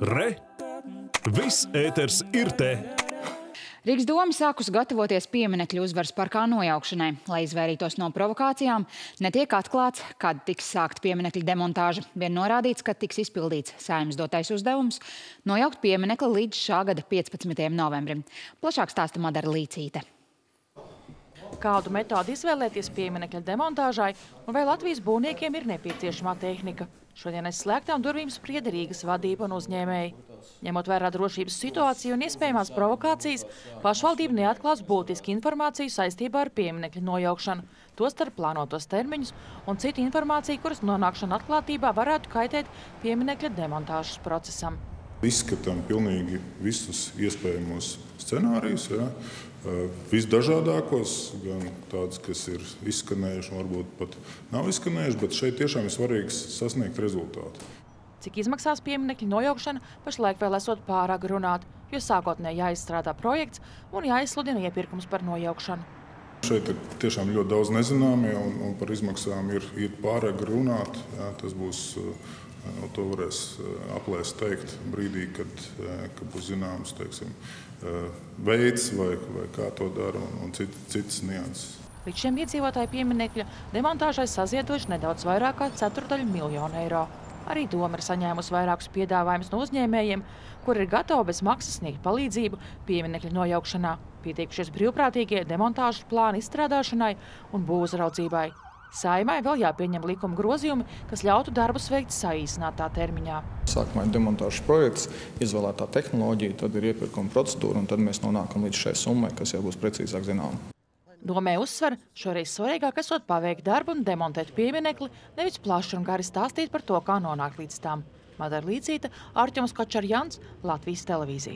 Re! Viss ēters ir te! Rīgas doma sākus gatavoties pieminekļu uzvaras parkā nojaukšanai. Lai izvairītos no provokācijām, netiek atklāts, kad tiks sākt pieminekļu demontāža. Vien norādīts, ka tiks izpildīts saimnes dotais uzdevums nojaukt pieminekli līdz šā gada 15. novembrim. Plašāk stāsta Madara Līcīte. Kādu metodu izvēlēties pieminekļa demontāžai un vai Latvijas būvniekiem ir nepieciešamā tehnika? Šodien aiz slēgtām durvīm sprieda Rīgas vadība un uzņēmēji. Ņemot vērā drošības situāciju un iespējamās provokācijas, pašvaldība neatklās būtiski informāciju saistībā ar pieminekļa nojaukšanu, tostarp plānotos termiņus un citu informāciju, kuras nonākšana atklātībā varētu kaitēt pieminekļa demontāžas procesam. Izskatām pilnīgi visus iespējamos scenārijus, ja, visdažādākos, gan tādus, kas ir izskanējuši, varbūt pat nav izskanējuši, bet šeit tiešām ir svarīgs sasniegt rezultātu. Cik izmaksās pieminekļa nojaukšana, pašlaik vēl esot pārāk runāt, jo sākotnēji jāizstrādā projekts un jāizsludina iepirkums par nojaukšanu. Šeit ir tiešām ļoti daudz nezināmie, un, un par izmaksām ir, ir pārāk runāt. Jā, tas būs, no to varēs aplēst teikt brīdī, kad, kad būs zināms teiksim, veids, vai, vai kā to dara, un, un cit, citas nianses. Līdz šiem iedzīvotāju pieminekļa demontāžai saziedojuši nedaudz vairāk kā ceturdaļu miljonu eiro. Arī doma ir saņēmusi vairākus piedāvājumus no uzņēmējiem, kur ir gatavi bez maksas sniegt palīdzību pieminekļa nojaukšanā, pieteikušies brīvprātīgie demontāžas plāna izstrādāšanai un būvuzraudzībai. Saimai vēl jāpieņem likuma grozījumi, kas ļautu darbus veikt saīsinātā termiņā. Sākumā ir demontāžas projekts, izvēlētā tehnoloģija, tad ir iepirkuma procedūra, un tad mēs nonākam līdz šai summai, kas jau būs precīzāk zināma. Domē uzsver, šoreiz svarīgāk esot paveikt darbu un demontēt pieminekli, nevis plaši un gari stāstīt par to, kā nonākt līdz tām. Madara Līdzīta, Arķoms Kačarjans, Latvijas televīzija.